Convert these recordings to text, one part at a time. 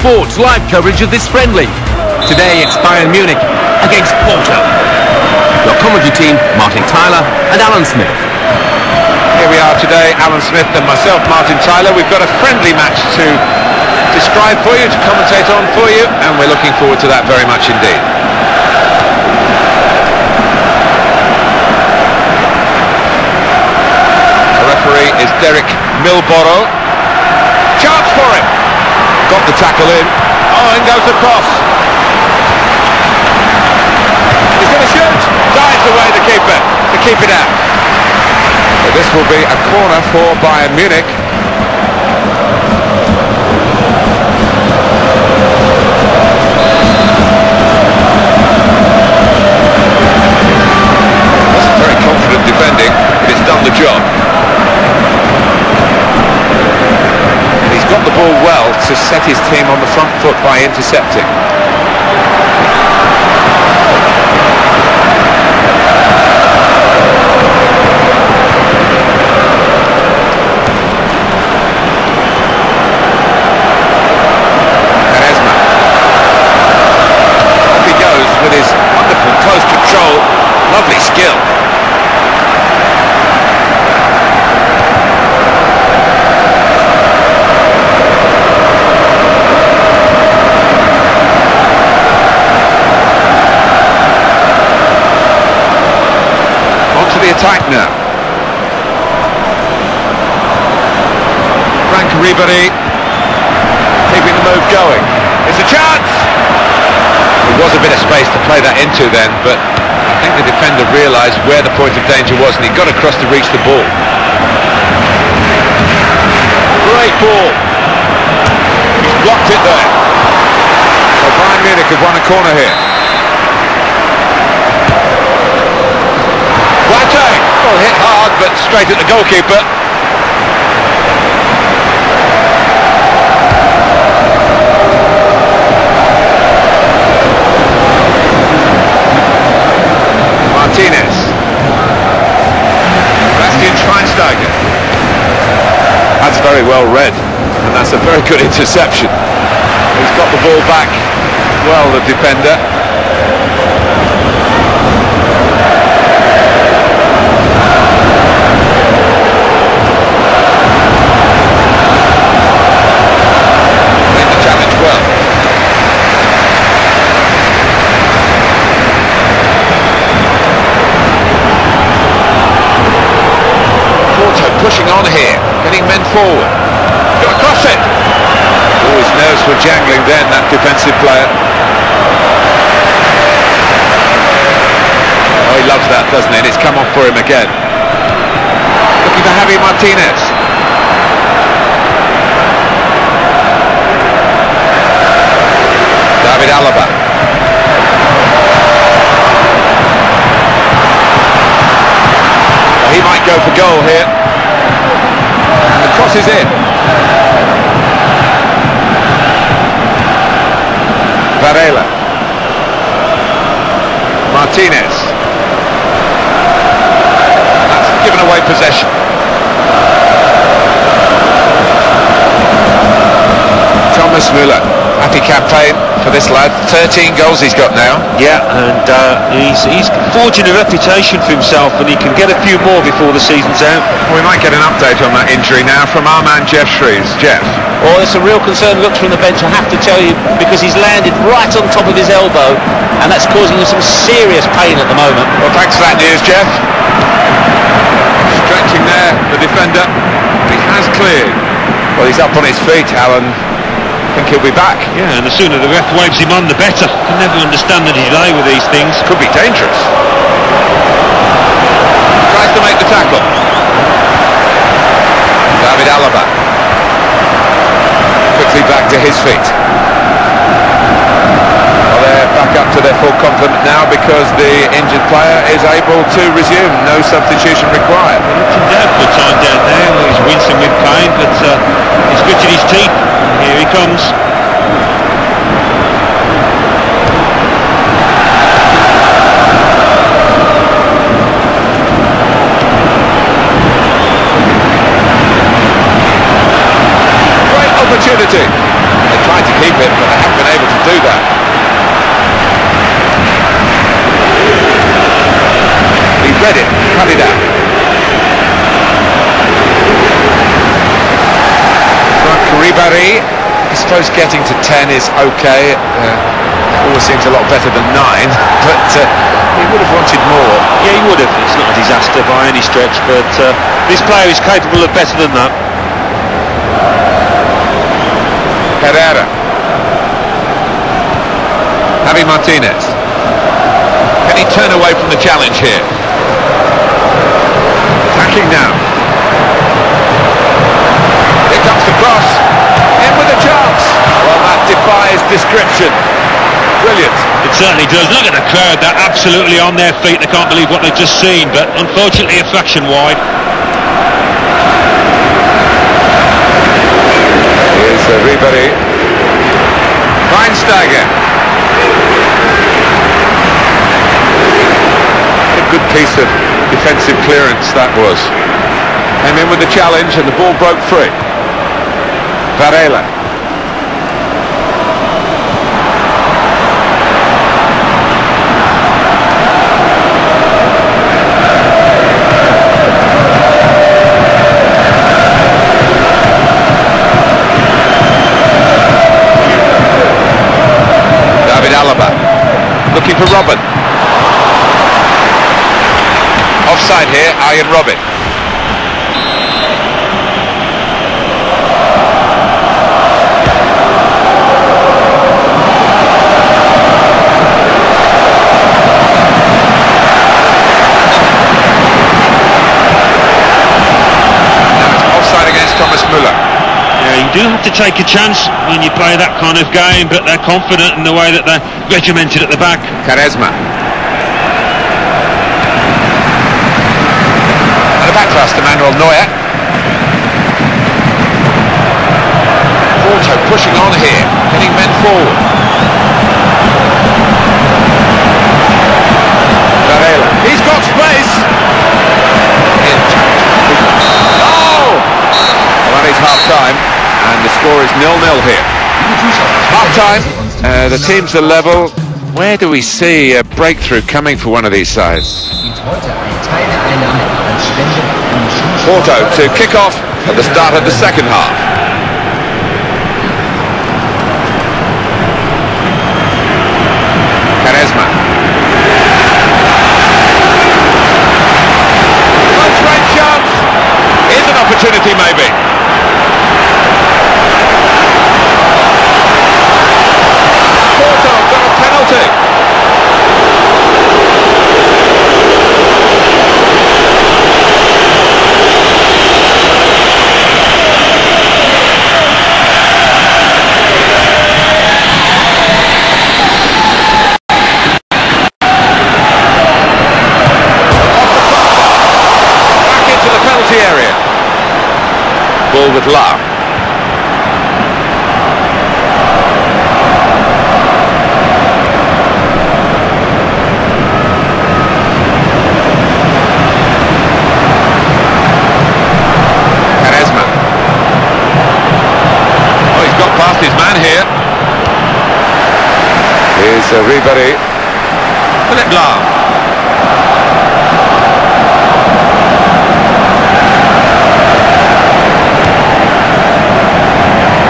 Sports live coverage of this friendly. Today it's Bayern Munich against Porto. Your commentary team, Martin Tyler and Alan Smith. Here we are today, Alan Smith and myself, Martin Tyler. We've got a friendly match to describe for you, to commentate on for you, and we're looking forward to that very much indeed. The referee is Derek Milboro. Got the tackle in. Oh, in goes the cross. He's going to shoot. Dives away the keeper to keep it out. So this will be a corner for Bayern Munich. To set his team on the front foot by intercepting. Quaresma. Off he goes with his wonderful close control. Lovely skill. On now. Franck Ribéry keeping the move going. It's a chance! There was a bit of space to play that into then, but I think the defender realised where the point of danger was and he got across to reach the ball. Great ball. He's blocked it there. So Bayern Munich have won a corner here. Straight at the goalkeeper. Martinez. Bastian Schweinsteiger. That's very well read, and that's a very good interception. He's got the ball back well, the defender. Playing the challenge well. Porto pushing on here, getting men forward. Got across it. Oh, his nerves were jangling then, that defensive player. Oh, he loves that, doesn't he? And it's come off for him again. Looking for Javi Martinez. David Alaba. Well, he might go for goal here. And the cross is in. Varela. Martinez. That's given away possession. Thomas Müller. Happy campaign for this lad. 13 goals he's got now. Yeah, and uh, he's, he's forging a reputation for himself, and he can get a few more before the season's out. We might get an update on that injury now from our man Geoff Shreeves. Geoff. Oh, it's a real concern looks from the bench, I have to tell you, because he's landed right on top of his elbow, and that's causing him some serious pain at the moment. Well, thanks for that news, Geoff. Stretching there, the defender. He has cleared. Well, he's up on his feet, Alan. I think he'll be back. Yeah, and the sooner the ref waves him on, the better. I Can never understand the delay with these things. Could be dangerous. Tries to make the tackle. David Alaba. Quickly back to his feet. Well, they're back up to their full complement now because the injured player is able to resume. No substitution required. Looking down for a time down there, he's wincing with pain, but uh, he's gritted his teeth. Here he comes. Great opportunity. They tried to keep it. Ribéry, I suppose getting to 10 is okay. Uh, always seems a lot better than 9, but uh, he would have wanted more. Yeah, he would have. It's not a disaster by any stretch, but uh, this player is capable of better than that. Herrera. Javi Martinez. Can he turn away from the challenge here? Attacking now. Description. Brilliant. It certainly does. Look at the crowd. They're absolutely on their feet. They can't believe what they've just seen, but unfortunately a fraction wide. Here's uh, Ribéry. Schweinsteiger. A good piece of defensive clearance that was. Came in with the challenge and the ball broke free. Varela. Looking for Robben. Offside here, Arjen Robben. Now it's offside against Thomas Müller. Yeah, you do have to take a chance when you play that kind of game, but they're confident in the way that they're regimented at the back. Quaresma. And a back pass to Manuel Neuer. Porto pushing on here, getting men forward. Score is nil-nil here. Half time, uh, the teams are level. Where do we see a breakthrough coming for one of these sides? Porto to kick off at the start of the second half. Quaresma. Close range chance. Here's an opportunity maybe. Porto have got a penalty. Back into the penalty area. Ball with La. Quaresma. Oh, he's got past his man here. Here's uh, Ribéry. Philipp Lahm.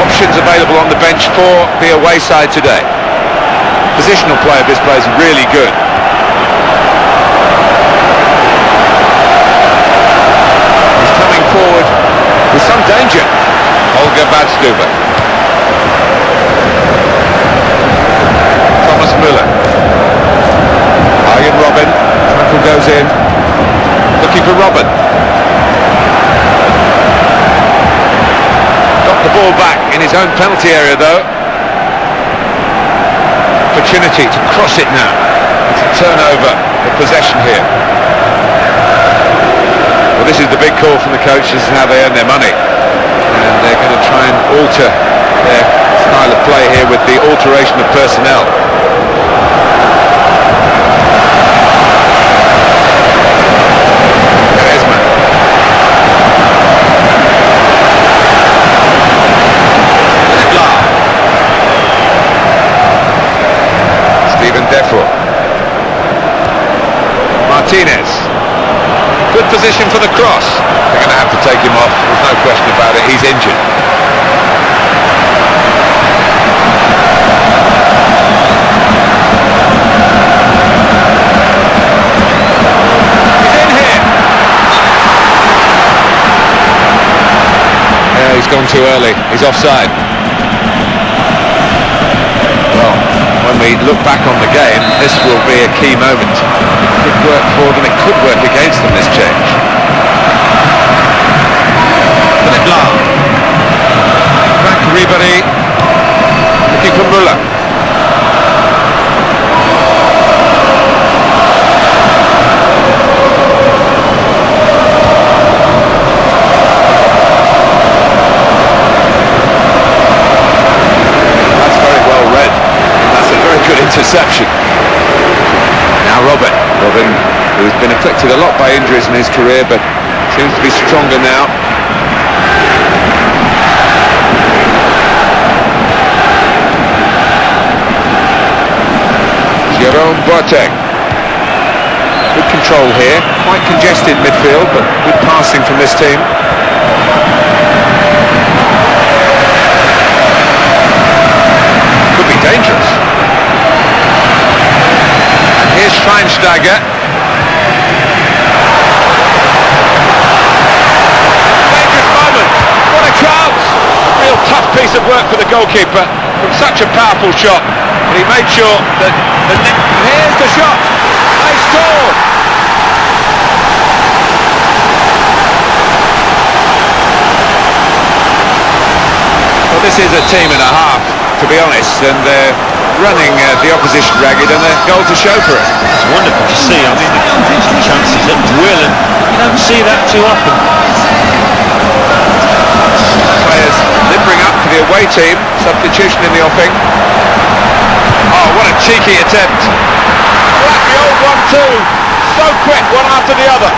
Options available on the bench for the away side today. Positional play of this player is really good. He's coming forward with some danger. Holger Badstuber. His own penalty area though. Opportunity to cross it now. It's a turnover of possession here. Well, this is the big call from the coaches and how they earn their money. And they're going to try and alter their style of play here with the alteration of personnel. looking for the cross. They're going to have to take him off. There's no question about it. He's injured. He's in here. Yeah, he's gone too early. He's offside. When we look back on the game, this will be a key moment. It could work for them, it could work against them, this change. Philipp Lahm. Franck Ribéry. Looking for Müller. That's very well read. That's a very good interception. Now Robben. Robben, who's been afflicted a lot by injuries in his career, but seems to be stronger now. Jerome Boateng. Good control here. Quite congested midfield, but good passing from this team. Could be dangerous. And here's Schweinsteiger. Goalkeeper from such a powerful shot. And he made sure that the net... Here's the shot. They scored. Well, this is a team and a half, to be honest, and they're running uh, the opposition ragged, and a goal to show for it. It's wonderful to see. I mean, the chances at will, and you don't see that too often. Players limbering the away team. Substitution in the offing. Oh, what a cheeky attempt. Like the old one too. So quick, one after the other.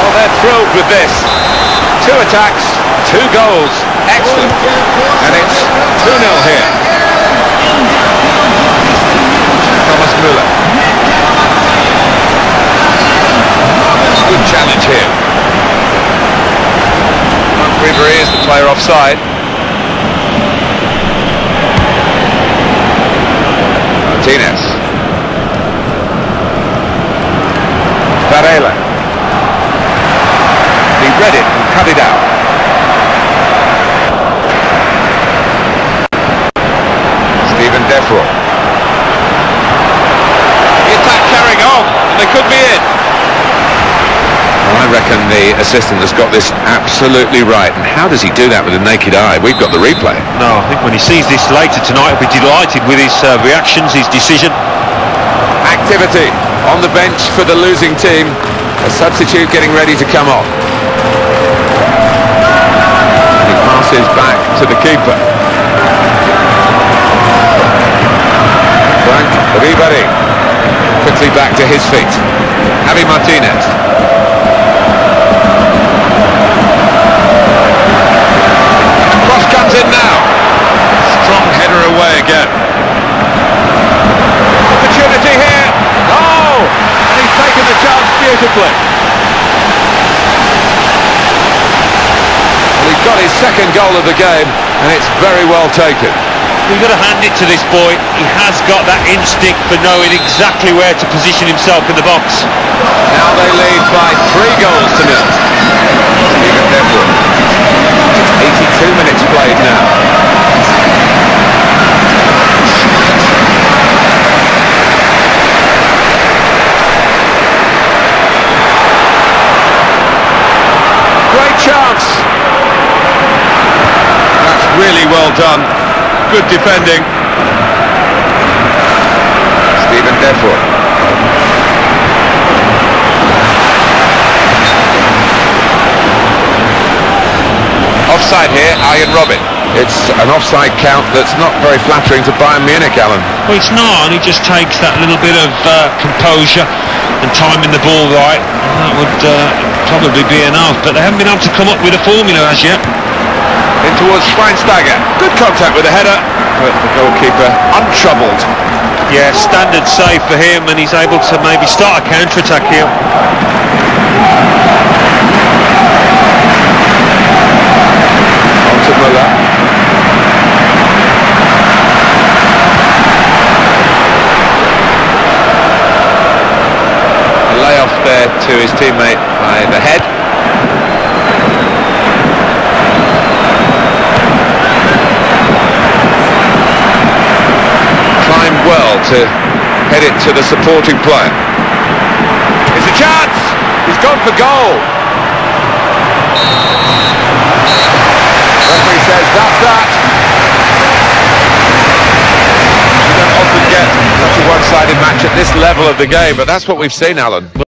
Well, they're thrilled with this. Two attacks, two goals. Excellent. And it's 2-0 here. Thomas Müller. Good challenge here. Mark Ribéry is the player offside. Martinez. Varela. He read it and cut it out. Steven Defour. The attack carrying on, and they could be in. Well, I reckon the assistant has got this absolutely right. And how does he do that with a naked eye? We've got the replay. No, I think when he sees this later tonight, he'll be delighted with his uh, reactions, his decision. Activity on the bench for the losing team. A substitute getting ready to come off. He passes back to the keeper. Franck Ribéry. Quickly back to his feet. Javi Martinez. The chance beautifully. Well, he's got his second goal of the game, and it's very well taken. You've got to hand it to this boy. He has got that instinct for knowing exactly where to position himself in the box. Now they lead by three goals to nil. 82 minutes played now. Great chance. That's really well done. Good defending. Steven Defour. Offside here, Arjen Robben. It's an offside count that's not very flattering to Bayern Munich, Alan. Well, it's not, and he just takes that little bit of uh, composure and timing the ball right. And that would uh, probably be enough, but they haven't been able to come up with a formula as yet. In towards Schweinsteiger. Good contact with the header, but the goalkeeper untroubled. Yeah, standard save for him, and he's able to maybe start a counter-attack here. On to Müller. A layoff there to his teammate by the head. Timed well to head it to the supporting player. It's a chance! He's gone for goal. Referee says that's that. You don't often get such a one-sided match at this level of the game, but that's what we've seen, Alan.